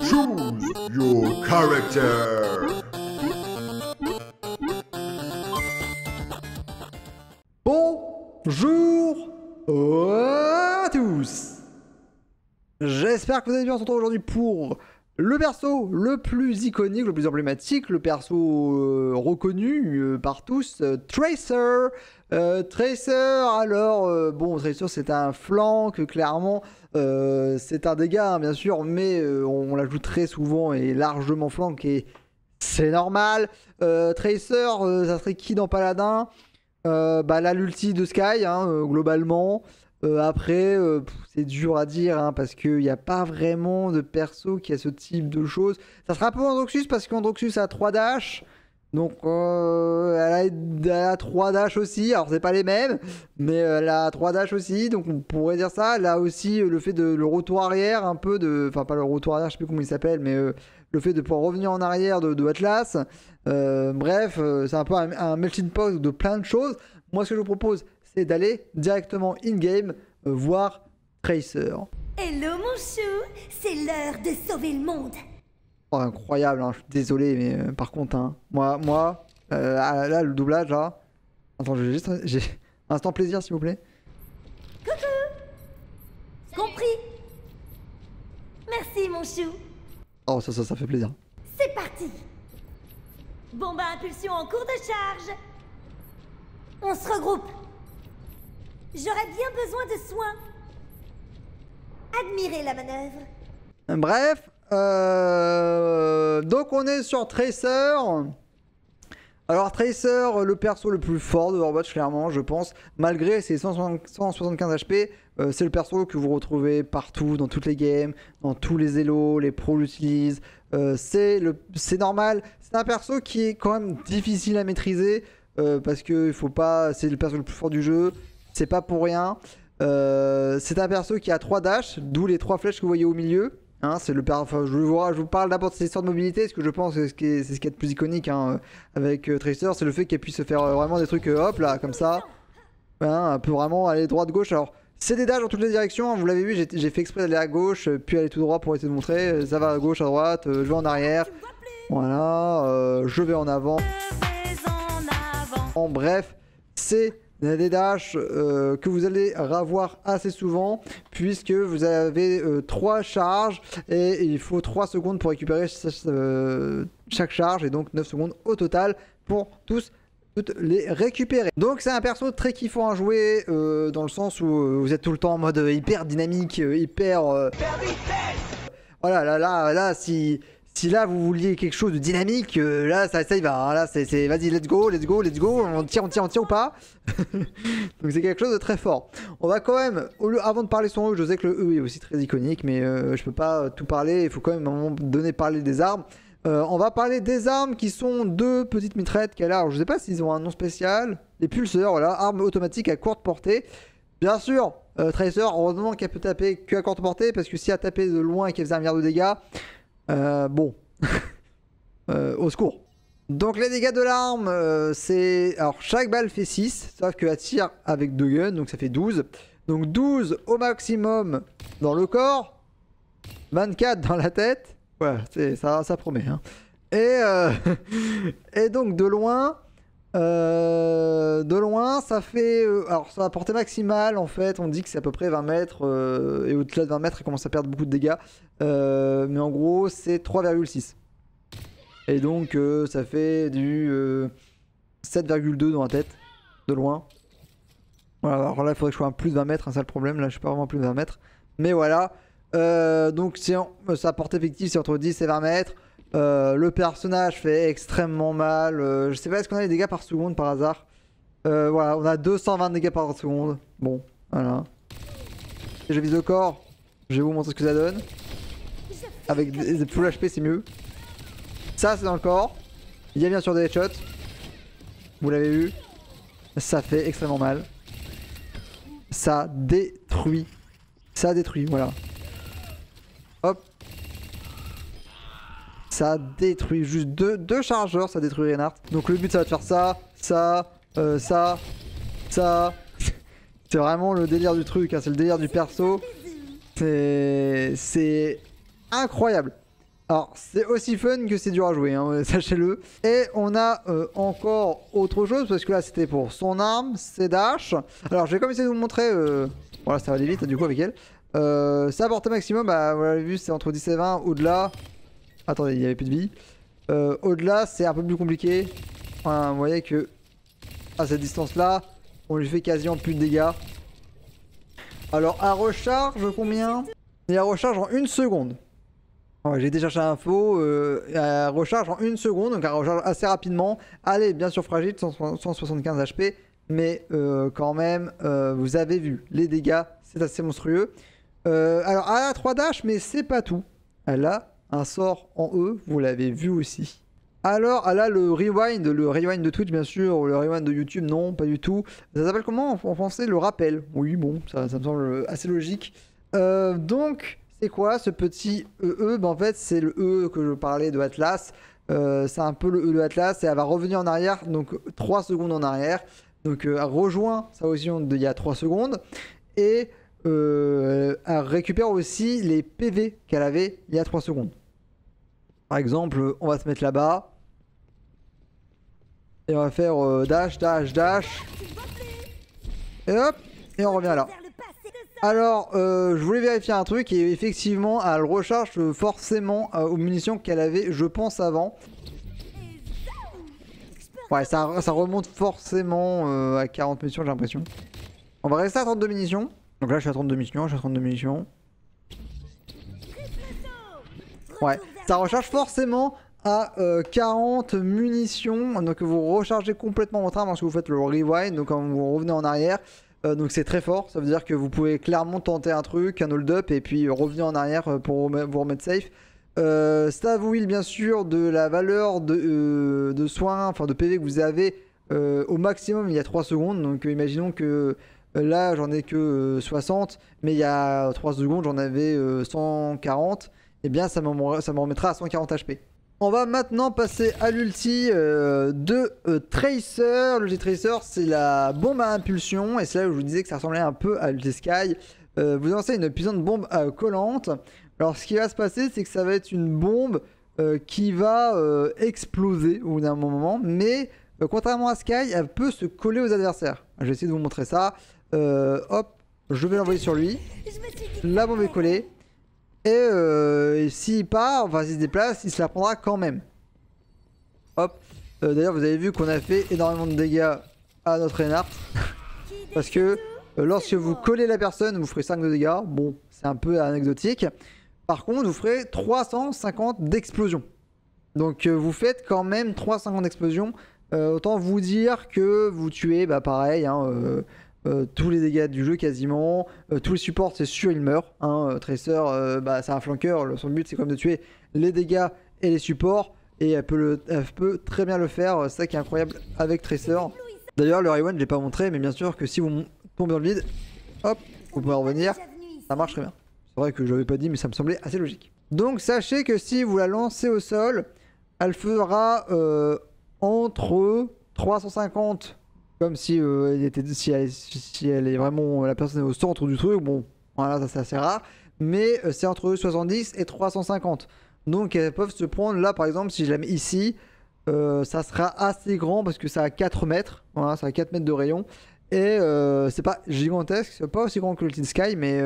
Choose your character. Bonjour à tous J'espère que vous allez bien, on se retrouve aujourd'hui pour le perso le plus iconique, le plus emblématique, le perso euh, reconnu euh, par tous, euh, Tracer. Tracer, alors, bon, Tracer c'est un flank, clairement, c'est un dégât, hein, bien sûr, mais on, l'ajoute très souvent et largement flank et c'est normal. Tracer, ça serait qui dans Paladin? Bah là l'ulti de Sky hein, globalement euh, après, euh, c'est dur à dire hein, parce qu'il n'y a pas vraiment de perso qui a ce type de choses. Ça sera un peu Androxus parce qu'Androxus a 3 dash. Donc euh, elle, a, 3 dash aussi. Alors c'est pas les mêmes, mais elle a 3 dash aussi. Donc on pourrait dire ça. Elle a aussi le fait de le retour arrière, un peu de. Enfin, pas le retour arrière, je sais plus comment il s'appelle, mais le fait de pouvoir revenir en arrière de, Atlas. bref, c'est un peu un, un melting pot de plein de choses. Moi, ce que je vous propose, c'est d'aller directement in-game euh, voir Tracer. Hello mon chou, c'est l'heure de sauver le monde. Oh, incroyable, hein, je suis désolé, mais euh, par contre, hein, moi, moi euh, là, le doublage, là. Attends, j'ai juste j'ai un instant plaisir, s'il vous plaît. Coucou Compris Merci mon chou. Oh, ça, ça, ça fait plaisir. C'est parti Bombe à impulsion en cours de charge. On se regroupe. J'aurais bien besoin de soins. Admirez la manœuvre. Bref, euh, donc on est sur Tracer. Alors Tracer, le perso le plus fort de Overwatch clairement, je pense. Malgré ses 175 HP, euh, c'est le perso que vous retrouvez partout, dans toutes les games, dans tous les élos, les pros l'utilisent. Euh, c'est normal. C'est un perso qui est quand même difficile à maîtriser. parce que il faut pas, c'est le perso le plus fort du jeu c'est pas pour rien. Euh, c'est un perso qui a 3 dash, d'où les 3 flèches que vous voyez au milieu. Hein, c'est le enfin, je, vous parle d'abord de cette histoire de mobilité, parce que je pense que c'est ce qui est le plus iconique hein, avec euh, Tracer, c'est le fait qu'elle puisse faire euh, vraiment des trucs hop là, comme ça. Hein, elle peut vraiment aller droite-gauche. Alors, c'est des dashs dans toutes les directions, hein, vous l'avez vu, j'ai fait exprès d'aller à gauche, puis aller tout droit pour essayer de montrer. Ça va à gauche, à droite, je vais en arrière. Voilà, je vais en avant. En bref, c'est des dashs euh, que vous allez revoir assez souvent puisque vous avez 3 euh, charges et il faut 3 secondes pour récupérer euh, chaque charge et donc 9 secondes au total pour tous toutes les récupérer. Donc c'est un perso très kiffant à jouer dans le sens où vous êtes tout le temps en mode hyper dynamique, hyper... Voilà, là, là, là, si, si là vous vouliez quelque chose de dynamique, euh, là ça, y va. Hein. là c'est vas-y, let's go, let's go, let's go. On tire, on tire, on tire ou pas Donc c'est quelque chose de très fort. On va quand même, avant de parler son E, je sais que le E est aussi très iconique, mais euh, je peux pas tout parler. Il faut quand même à un moment donné parler des armes. Euh, on va parler des armes qui sont deux petites mitraillettes qu'elle a. Alors je sais pas s'ils ont un nom spécial. Les pulseurs, voilà, armes automatiques à courte portée. Bien sûr, Tracer, heureusement qu'elle peut taper que à courte portée, parce que si elle tapait de loin et qu'elle faisait un milliard de dégâts, euh, bon. Euh, au secours. Donc les dégâts de l'arme, euh, c'est... Alors chaque balle fait 6, sauf qu'elle tire avec deux guns, donc ça fait 12. Donc 12 au maximum dans le corps, 24 dans la tête. Ouais, ça, ça promet. Hein. Et, et donc de loin, de loin, ça fait... alors, ça portée maximale, en fait, on dit que c'est à peu près 20 mètres. et au-delà de 20 mètres, elle commence à perdre beaucoup de dégâts. Euh, mais en gros, c'est 3,6. Et donc, euh, ça fait du 7,2 euh, dans la tête, de loin. Voilà, alors là, il faudrait que je sois à plus de 20 mètres, hein, le problème. Là, je suis pas vraiment plus de 20 mètres. Mais voilà. donc, sa portée effective, c'est entre 10 et 20 mètres. Le personnage fait extrêmement mal. je sais pas, est-ce qu'on a les dégâts par seconde par hasard Voilà, on a 220 dégâts par seconde. Bon, voilà. Je vise le corps. Je vais vous montrer ce que ça donne. Avec des full HP, c'est mieux. Ça, c'est dans le corps. Il y a bien sûr des headshots. Vous l'avez vu. Ça fait extrêmement mal. Ça détruit. Ça détruit, voilà. Hop. Ça détruit. Juste deux, chargeurs, ça détruit Reinhardt. Donc le but, ça va de faire ça, ça, euh, ça, ça. c'est vraiment le délire du truc. Hein. C'est le délire du perso. C'est incroyable. Alors, c'est aussi fun que c'est dur à jouer, hein, sachez-le. Et on a euh, encore autre chose, parce que là, c'était pour son arme, ses dash. Alors, je vais comme essayer de vous montrer... euh, Voilà, ça va aller vite, du coup, avec elle. Euh, sa portée maximum, bah, vous l'avez vu, c'est entre 10 et 20. Au-delà... Attendez, il n'y avait plus de vie. Euh, Au-delà, c'est un peu plus compliqué. Enfin, vous voyez que... À cette distance-là, on lui fait quasiment plus de dégâts. Alors, à recharge, combien? Il à recharge en une seconde. J'ai déjà cherché l'info, euh, recharge en une seconde, donc elle recharge assez rapidement. Est bien sûr fragile, 100 175 HP, mais euh, quand même, euh, vous avez vu, les dégâts, c'est assez monstrueux. Euh, alors, elle a 3 dash, mais c'est pas tout. Elle a un sort en E, vous l'avez vu aussi. Alors, elle a le rewind, le rewind de Twitch bien sûr, le rewind de YouTube, non, pas du tout. Ça s'appelle comment en français Le rappel? Oui, bon, ça, me semble assez logique. Euh, donc, c'est quoi ce petit EE ben, En fait, c'est le E que je parlais de Atlas. Euh, c'est un peu le E de Atlas et elle va revenir en arrière, donc 3 secondes en arrière. Donc, euh, elle rejoint sa position d'il y a 3 secondes. Et elle récupère aussi les PV qu'elle avait il y a 3 secondes. Par exemple, on va se mettre là-bas. Et on va faire euh, dash, dash, dash. Et hop, et on revient là. Alors, euh, je voulais vérifier un truc et effectivement, elle recharge forcément euh, aux munitions qu'elle avait, je pense, avant. Ouais, ça, ça remonte forcément à 40 munitions, j'ai l'impression. On va rester à 32 munitions. Donc là, je suis à 32 munitions, je suis à 32 munitions. Ouais, ça recharge forcément à euh, 40 munitions. Donc vous rechargez complètement votre arme lorsque vous faites le rewind. Donc quand vous revenez en arrière. Euh, donc c'est très fort. Ça veut dire que vous pouvez clairement tenter un truc, un hold-up et puis revenir en arrière euh, pour vous remettre safe. Euh, ça vous heal bien sûr de la valeur de, euh, de soins, enfin de PV que vous avez euh, au maximum il y a 3 secondes. Donc euh, imaginons que euh, là j'en ai que euh, 60, mais il y a 3 secondes j'en avais euh, 140. Et bien ça me, ça me remettra à 140 HP. On va maintenant passer à l'ulti euh, de euh, Tracer. L'ulti Tracer, c'est la bombe à impulsion. Et c'est là où je vous disais que ça ressemblait un peu à l'ulti Sky. Euh, vous lancez une puissante bombe euh, collante. Alors, ce qui va se passer, c'est que ça va être une bombe qui va exploser au bout d'un moment. Mais contrairement à Sky, elle peut se coller aux adversaires. Je vais essayer de vous montrer ça. Hop, je vais l'envoyer sur lui. La bombe est collée. Et euh, s'il part, enfin s'il se déplace, il se la prendra quand même. Hop. Euh, D'ailleurs, vous avez vu qu'on a fait énormément de dégâts à notre Reinhardt. Parce que euh, lorsque vous collez la personne, vous ferez 5 de dégâts. Bon, c'est un peu anecdotique. Par contre, vous ferez 350 d'explosion. Donc euh, vous faites quand même 350 d'explosion. Autant vous dire que vous tuez, bah pareil, hein, euh, tous les dégâts du jeu quasiment. Euh, tous les supports, c'est sûr, ils meurent. Hein. Euh, Tracer, euh, bah, c'est un flanqueur. Son but, c'est quand même de tuer les dégâts et les supports. Et elle peut, le- très bien le faire. C'est ça qui est incroyable avec Tracer. D'ailleurs, le rewind, je l'ai pas montré, mais bien sûr que si vous tombez dans le vide, hop, vous pouvez revenir. Ça marche très bien. C'est vrai que je l'avais pas dit, mais ça me semblait assez logique. Donc sachez que si vous la lancez au sol, elle fera entre 350, comme si, euh, elle était, si, elle, est vraiment la personne au centre du truc. Bon, voilà, ça c'est assez rare. Mais euh, c'est entre 70 et 350. Donc elles peuvent se prendre là, par exemple, si je ici, euh, ça sera assez grand parce que ça a 4 mètres. Voilà, ça a 4 mètres de rayon. Et c'est pas gigantesque, c'est pas aussi grand que le Teen Sky, mais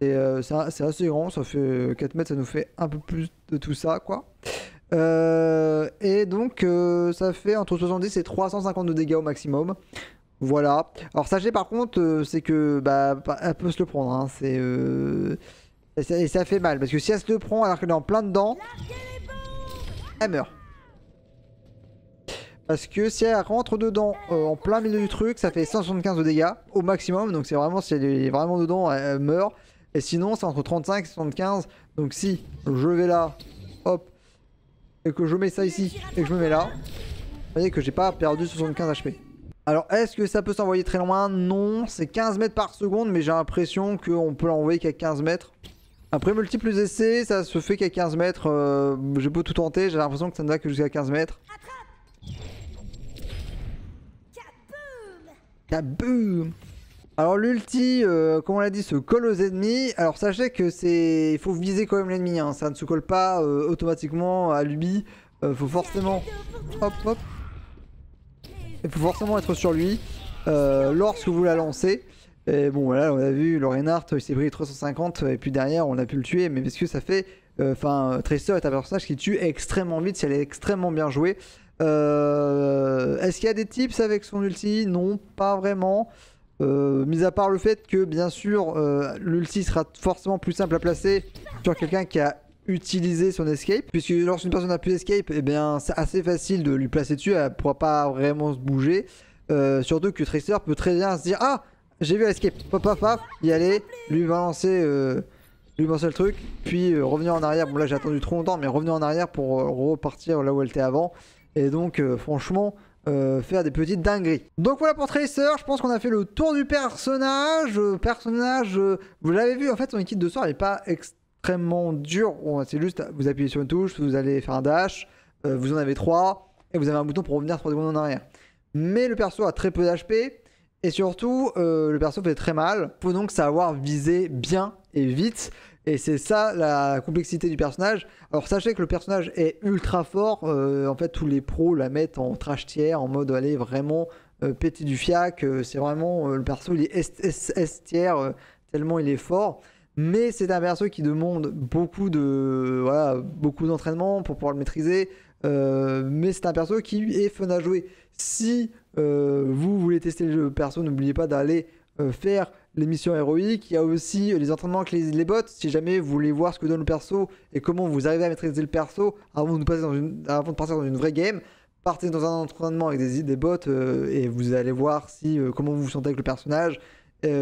c'est assez grand. Ça fait 4 mètres, ça nous fait un peu plus de tout ça, quoi. Euh, et donc, euh, ça fait entre 70 et 350 de dégâts au maximum. Voilà. Alors, sachez par contre, euh, c'est que bah, elle peut se le prendre. hein. C'est et ça, et ça fait mal parce que si elle se le prend alors qu'elle est en plein dedans, elle meurt. Parce que si elle rentre dedans en plein milieu du truc, ça fait 175 de dégâts au maximum. Donc c'est vraiment si elle est vraiment dedans, elle meurt. Et sinon, c'est entre 35 et 75. Donc si je vais là, hop, et que je mets ça ici et que je me mets là, vous voyez que j'ai pas perdu 75 HP. Alors est-ce que ça peut s'envoyer très loin? Non, c'est 15 mètres par seconde, mais j'ai l'impression qu'on peut l'envoyer qu'à 15 mètres. Après multiples essais, ça se fait qu'à 15 mètres. euh, j'ai beau tout tenter, j'ai l'impression que ça ne va que jusqu'à 15 mètres. Kaboom Alors l'ulti, euh, comme on l'a dit, se colle aux ennemis. Alors sachez que c'est, il faut viser quand même l'ennemi. Hein. Ça ne se colle pas euh, automatiquement à lui. Il faut forcément, hop hop. Il faut forcément être sur lui lorsque vous la lancez. Et bon voilà, on a vu, le Reinhardt, il s'est pris 350 et puis derrière on a pu le tuer, mais parce que ça fait, enfin Tracer est un personnage qui tue extrêmement vite, si elle est extrêmement bien jouée. Est-ce qu'il y a des tips avec son ulti? Non, pas vraiment. Euh, mis à part le fait que bien sûr euh, l'ulti sera forcément plus simple à placer sur quelqu'un qui a utilisé son escape puisque lorsqu'une personne a plus escape et eh bien c'est assez facile de lui placer dessus elle pourra pas vraiment se bouger. Euh, surtout que Tracer peut très bien se dire ah j'ai vu l'escape pop pop pop y aller lui balancer lui balancer le truc puis revenir en arrière. Bon là j'ai attendu trop longtemps mais revenir en arrière pour repartir là où elle était avant. Et donc franchement euh, faire des petites dingueries. Donc voilà pour Tracer, je pense qu'on a fait le tour du personnage. Euh, personnage, euh, vous l'avez vu, en fait son équipe de sort n'est pas extrêmement dur. c'est juste, vous appuyez sur une touche, vous allez faire un dash, vous en avez trois, et vous avez un bouton pour revenir 3 secondes en arrière. Mais le perso a très peu d'HP, et surtout, le perso fait très mal. Faut donc savoir viser bien et vite. Et c'est ça la complexité du personnage. Alors sachez que le personnage est ultra fort. Euh, en fait, tous les pros la mettent en trash tiers, en mode aller vraiment euh, péter du fiac. Euh, c'est vraiment le perso, il est S, tellement il est fort. Mais c'est un perso qui demande beaucoup de voilà, beaucoup d'entraînement pour pouvoir le maîtriser. mais c'est un perso qui est fun à jouer. Si vous voulez tester le perso, n'oubliez pas d'aller faire les missions héroïques. Il y a aussi euh, les entraînements avec les, bots. Si jamais vous voulez voir ce que donne le perso et comment vous arrivez à maîtriser le perso avant de, passer dans une, avant de partir dans une vraie game, partez dans un entraînement avec des, des bots euh, et vous allez voir si, euh, comment vous vous sentez avec le personnage,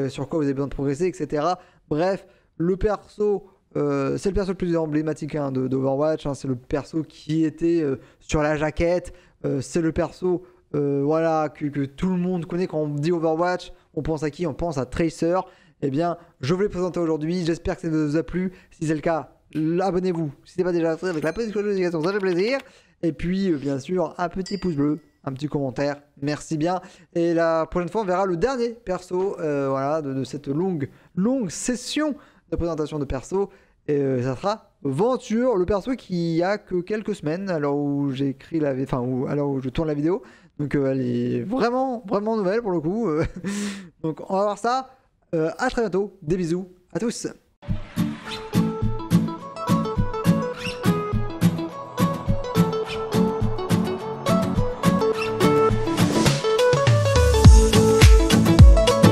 sur quoi vous avez besoin de progresser, etc. Bref, le perso. c'est le perso le plus emblématique hein, d'Overwatch, hein. c'est le perso qui était sur la jaquette, c'est le perso voilà, que, tout le monde connaît quand on dit Overwatch on pense à qui? On pense à Tracer. Eh bien, je vous l'ai présenté aujourd'hui. J'espère que ça vous a plu. Si c'est le cas, abonnez-vous. Si ce n'est pas déjà fait, avec la petite cloche de notification, ça fait plaisir. Et puis, euh, bien sûr, un petit pouce bleu, un petit commentaire. Merci bien. Et la prochaine fois, on verra le dernier perso euh, voilà, de, cette longue, longue session de présentation de perso. Et euh, ça sera Venture, le perso qui a que quelques semaines alors où j'écris la, enfin alors où je tourne la vidéo. Donc euh, elle est vraiment, vraiment nouvelle pour le coup. Donc on va voir ça. Euh, à très bientôt. Des bisous à tous.